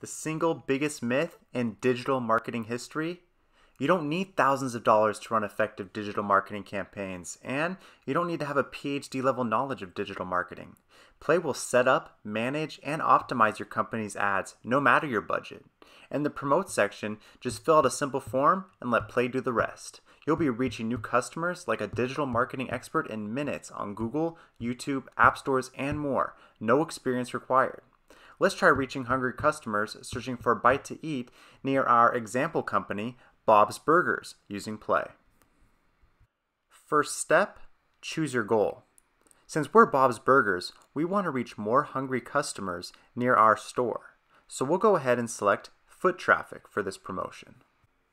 the single biggest myth in digital marketing history? You don't need thousands of dollars to run effective digital marketing campaigns, and you don't need to have a PhD level knowledge of digital marketing. Plai will set up, manage, and optimize your company's ads no matter your budget. In the promote section, just fill out a simple form and let Plai do the rest. You'll be reaching new customers like a digital marketing expert in minutes on Google, YouTube, app stores, and more. No experience required. Let's try reaching hungry customers searching for a bite to eat near our example company, Bob's Burgers, using Plai. First step choose your goal. Since we're Bob's Burgers, we want to reach more hungry customers near our store. So we'll go ahead and select foot traffic for this promotion.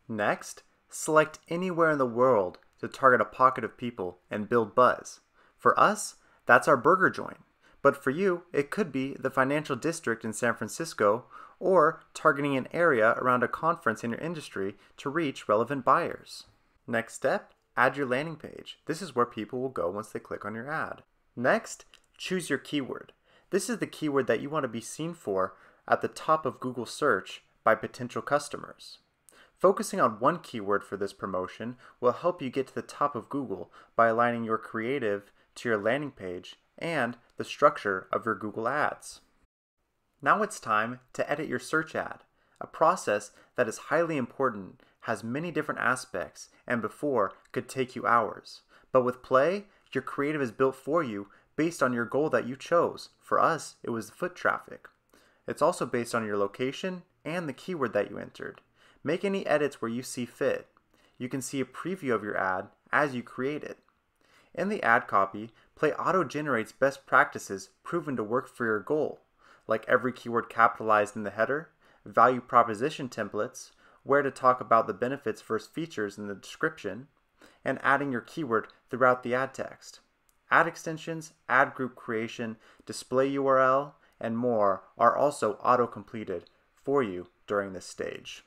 Next, select anywhere in the world to target a pocket of people and build buzz. For us, that's our burger joint. But for you, it could be the financial district in San Francisco or targeting an area around a conference in your industry to reach relevant buyers. Next step, add your landing page. This is where people will go once they click on your ad. Next, choose your keyword. This is the keyword that you want to be seen for at the top of Google search by potential customers. Focusing on one keyword for this promotion will help you get to the top of Google by aligning your creative to your landing page and the structure of your Google Ads. Now it's time to edit your search ad, a process that is highly important, has many different aspects, and before could take you hours. But with Plai, your creative is built for you based on your goal that you chose. For us, it was foot traffic. It's also based on your location and the keyword that you entered. Make any edits where you see fit. You can see a preview of your ad as you create it. In the ad copy, Plai auto generates best practices proven to work for your goal, like every keyword capitalized in the header, value proposition templates, where to talk about the benefits versus features in the description, and adding your keyword throughout the ad text. Ad extensions, ad group creation, display URL, and more are also auto completed for you during this stage.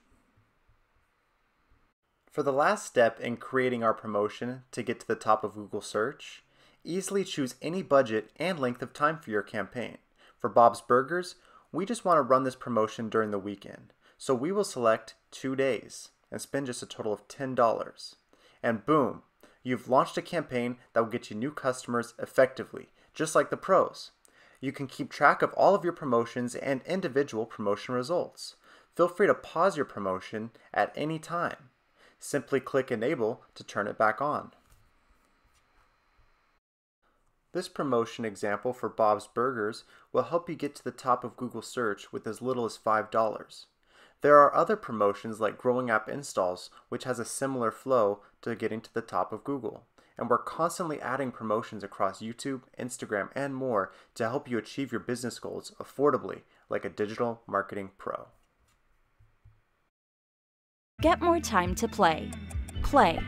For the last step in creating our promotion to get to the top of Google search, easily choose any budget and length of time for your campaign. For Bob's Burgers, we just want to run this promotion during the weekend, so we will select two days and spend just a total of $10. And boom, you've launched a campaign that will get you new customers effectively, just like the pros. You can keep track of all of your promotions and individual promotion results. Feel free to pause your promotion at any time. Simply click Enable to turn it back on. This promotion example for Bob's Burgers will help you get to the top of Google search with as little as $5. There are other promotions like Growing App Installs, which has a similar flow to getting to the top of Google. And we're constantly adding promotions across YouTube, Instagram, and more to help you achieve your business goals affordably like a digital marketing pro. Get more time to play. Plai